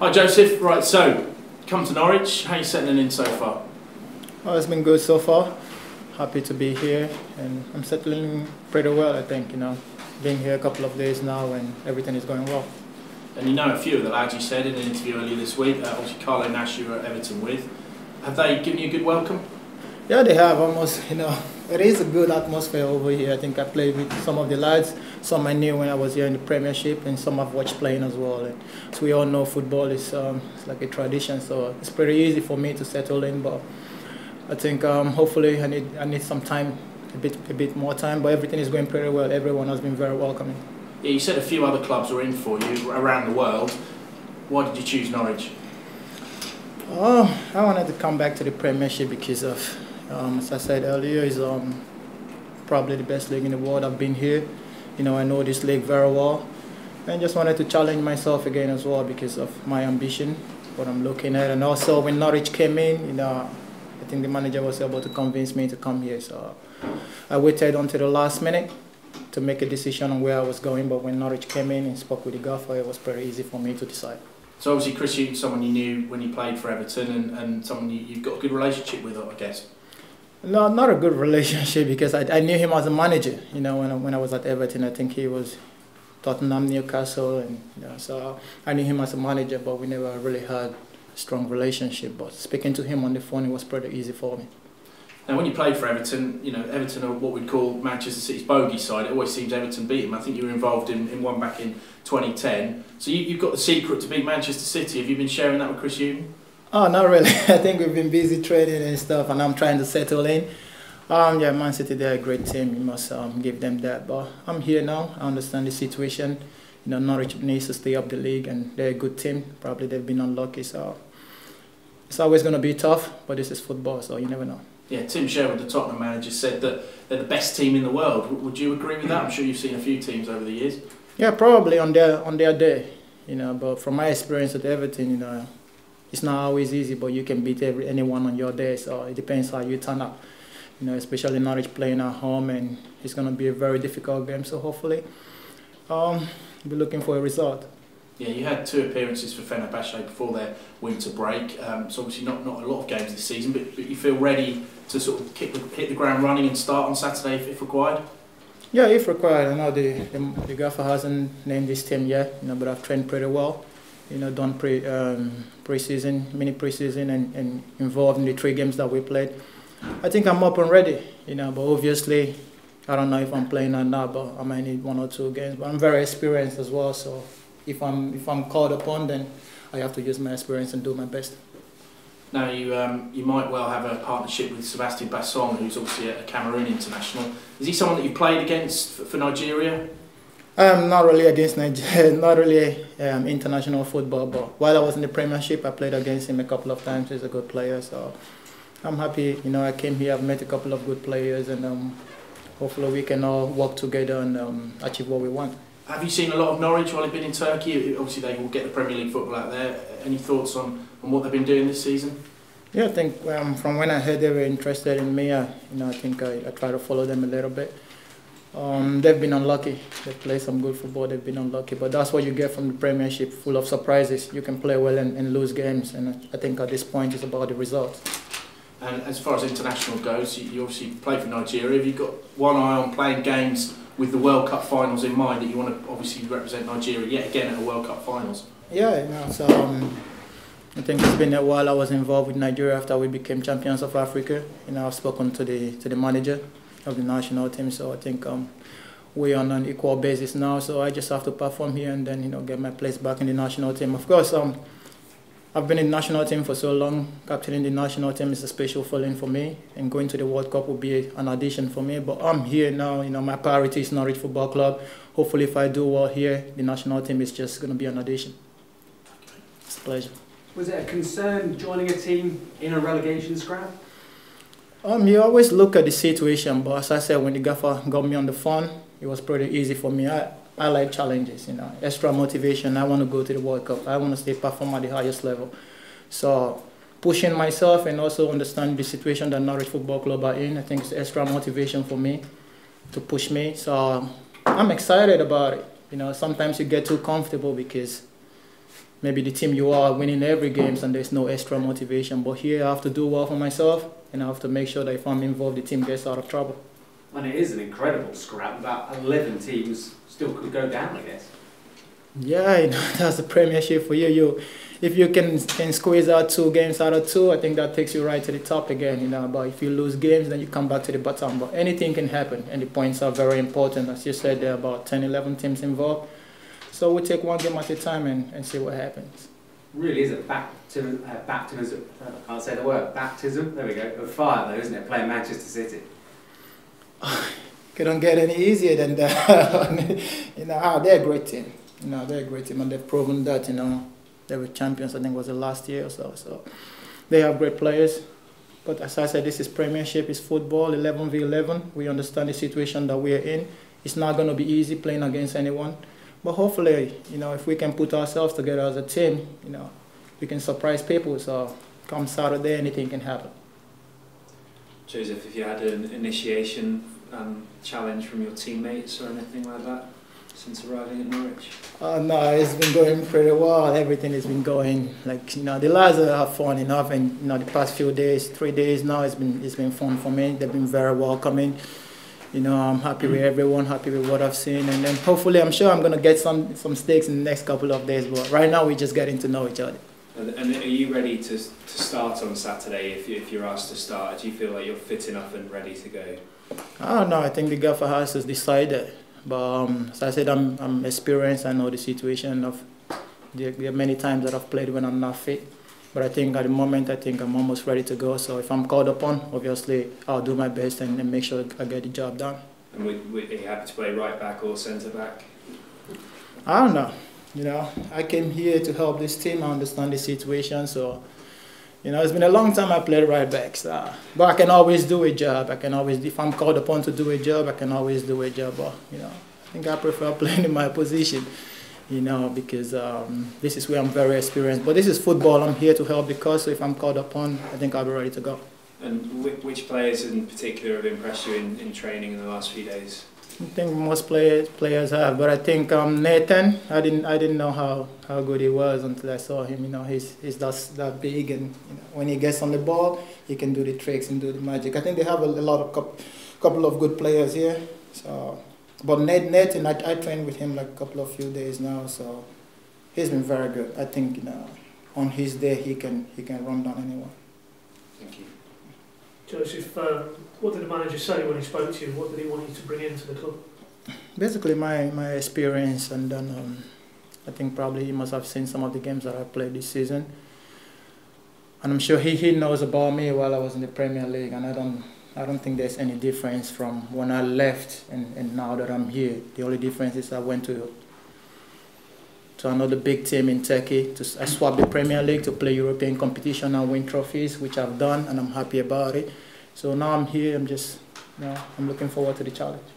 Hi Joseph, right so, come to Norwich, how are you settling in so far? Oh, it's been good so far. Happy to be here and I'm settling pretty well I think, you know. Being here a couple of days now and everything is going well. And you know a few of the lads you said in an interview earlier this week, uh, obviously Carlo Nash you were at Everton with. Have they given you a good welcome? Yeah, they have almost, you know, it is a good atmosphere over here. I think I played with some of the lads, some I knew when I was here in the Premiership, and some I've watched playing as well. And so we all know football is um, it's like a tradition, so it's pretty easy for me to settle in. But I think um, hopefully I need I need some time, a bit a bit more time. But everything is going pretty well. Everyone has been very welcoming. Yeah, you said a few other clubs were in for you around the world. Why did you choose Norwich? Oh, I wanted to come back to the Premiership because of um, as I said earlier, is um, probably the best league in the world. I've been here, you know, I know this league very well, and just wanted to challenge myself again as well because of my ambition, what I'm looking at, and also when Norwich came in, you know, I think the manager was able to convince me to come here. So I waited until the last minute to make a decision on where I was going. But when Norwich came in and spoke with the gaffer, it was pretty easy for me to decide. So obviously Chris Hughton's someone you knew when you played for Everton and, and someone you, you've got a good relationship with, I guess. No, not a good relationship because I, I knew him as a manager. You know, when I, when I was at Everton, I think he was Tottenham, Newcastle, and you know, so I knew him as a manager, but we never really had a strong relationship. But speaking to him on the phone, it was pretty easy for me. Now, when you played for Everton, you know Everton are what we'd call Manchester City's bogey side. It always seems Everton beat them. I think you were involved in, in one back in 2010. So you, you've got the secret to beat Manchester City. Have you been sharing that with Chris Hughton? Oh, not really. I think we've been busy training and stuff, and I'm trying to settle in. Um, yeah, Man City, they're a great team. You must um, give them that. But I'm here now. I understand the situation. You know, Norwich needs to stay up the league, and they're a good team. Probably they've been unlucky, so it's always going to be tough. But this is football, so you never know. Yeah, Tim Sherwood, the Tottenham manager, said that they're the best team in the world. Would you agree with that? I'm sure you've seen a few teams over the years. Yeah, probably on their on their day. You know, but from my experience at Everton, you know, it's not always easy, but you can beat every, anyone on your day. So it depends how you turn up. You know, especially Norwich playing at home, and it's going to be a very difficult game. So hopefully, um, be looking for a result. Yeah, you had two appearances for Fenerbahce before their winter break. Um, so obviously not, not a lot of games this season, but, but you feel ready to sort of kick the, hit the ground running and start on Saturday if, if required. Yeah, if required. I know the, the, the gaffer hasn't named this team yet, you know, but I've trained pretty well you know, done pre um, preseason, mini preseason, and, and involved in the three games that we played. I think I'm up and ready, you know. But obviously, I don't know if I'm playing or not. But I might need one or two games. But I'm very experienced as well, so if I'm if I'm called upon, then I have to use my experience and do my best. Now you um, you might well have a partnership with Sebastian Bassong, who's obviously a Cameroon international. Is he someone that you've played against for, for Nigeria? I'm not really against Nigeria, not really um, international football, but while I was in the Premiership, I played against him a couple of times. He's a good player, so I'm happy. You know, I came here, I've met a couple of good players, and um, hopefully we can all work together and um, achieve what we want. Have you seen a lot of Norwich while you've been in Turkey? Obviously, they will get the Premier League football out there. Any thoughts on, on what they've been doing this season? Yeah, I think um, from when I heard they were interested in me, I, you know, I think I, I try to follow them a little bit. Um, they've been unlucky. They've played some good football. They've been unlucky, but that's what you get from the Premiership, full of surprises. You can play well and, and lose games, and I think at this point it's about the results. And as far as international goes, you, you obviously play for Nigeria. Have you got one eye on playing games with the World Cup finals in mind that you want to obviously represent Nigeria yet again at the World Cup finals? Yeah, you know, so um, I think it's been a while I was involved with Nigeria after we became champions of Africa. You know, I've spoken to the to the manager of the national team. So I think um, we're on an equal basis now. So I just have to perform here and then you know get my place back in the national team. Of course, um, I've been in the national team for so long. Captaining the national team is a special feeling for me, and going to the World Cup will be an addition for me. But I'm here now. You know, my priority is Norwich Football Club. Hopefully, if I do well here, the national team is just going to be an addition. It's a pleasure. Was it a concern joining a team in a relegation scrap? Um, you always look at the situation, but as I said, when the gaffer got me on the phone, it was pretty easy for me. I, I like challenges, you know, extra motivation. I want to go to the World Cup. I want to stay perform at the highest level. So pushing myself and also understanding the situation that Norwich Football Club are in, I think it's extra motivation for me to push me. So I'm excited about it. You know, sometimes you get too comfortable because maybe the team you are winning every games and there's no extra motivation. But here I have to do well for myself and I have to make sure that if I'm involved, the team gets out of trouble. And it is an incredible scrap. About 11 teams still could go down, I guess. Yeah, you know, that's the premiership for you. You, if you can can squeeze out two games out of two, I think that takes you right to the top again. You know, but if you lose games, then you come back to the bottom. But anything can happen, and the points are very important. As you said, there are about 10, 11 teams involved. So we take one game at a time and, and see what happens. Really is a baptism, uh, baptism. I can't say the word baptism. There we go. Of fire, though, isn't it? Playing Manchester City. Couldn't get any easier than that. you know, ah, they're a great team. You know, they're a great team, and they've proven that. You know, they were champions. I think it was the last year or so. So they have great players. But as I said, this is Premiership, it's football, 11 v 11. We understand the situation that we're in. It's not going to be easy playing against anyone. But hopefully, you know, if we can put ourselves together as a team, you know, we can surprise people. So come Saturday, anything can happen. Joseph, if you had an initiation um, challenge from your teammates or anything like that since arriving at Norwich? Uh, no, it's been going pretty well. Everything has been going like you know the lads have fun enough, and you know the past few days, three days now, it's been it's been fun for me. They've been very welcoming. You know, I'm happy with everyone, happy with what I've seen, and then hopefully, I'm sure I'm gonna get some some stakes in the next couple of days. But right now, we're just getting to know each other. And, and are you ready to, to start on Saturday if, you, if you're asked to start? Do you feel like you're fit enough and ready to go? I don't. I think the gaffer has to decide. But um, as I said, I'm, I'm experienced. I know the situation of there are many times that I've played when I'm not fit. But I think at the moment, I think I'm almost ready to go. So if I'm called upon, obviously I'll do my best and, and make sure I get the job done. And would, would, you happy to play right back or centre back? I don't know. You know, I came here to help this team. I understand the situation, so you know, it's been a long time I played right back. So, but I can always do a job. I can always, if I'm called upon to do a job, I can always do a job. But you know, I think I prefer playing in my position. You know, because um, this is where I'm very experienced. But this is football. I'm here to help because so if I'm called upon, I think I'll be ready to go. And which players in particular have impressed you in, in training in the last few days? I think most players players have, but I think um, Nathan, I didn't I didn't know how, how good he was until I saw him. You know, he's he's that that big, and you know, when he gets on the ball, he can do the tricks and do the magic. I think they have a, a lot of couple, couple of good players here. So, but Ned, Ned Nathan, I, I trained with him like a couple of few days now, so he's been very good. I think you know, on his day he can he can run down anyone. Thank you. Joseph, um, what did the manager say when he spoke to you? What did he want you to bring into the club? Basically, my, my experience, and then um, I think probably he must have seen some of the games that I played this season. And I'm sure he, he knows about me while I was in the Premier League, and I don't I don't think there's any difference from when I left and, and now that I'm here. The only difference is I went to to another big team in Turkey. To, I swapped the Premier League to play European competition and win trophies, which I've done, and I'm happy about it. So now I'm here. I'm just, you know, I'm looking forward to the challenge.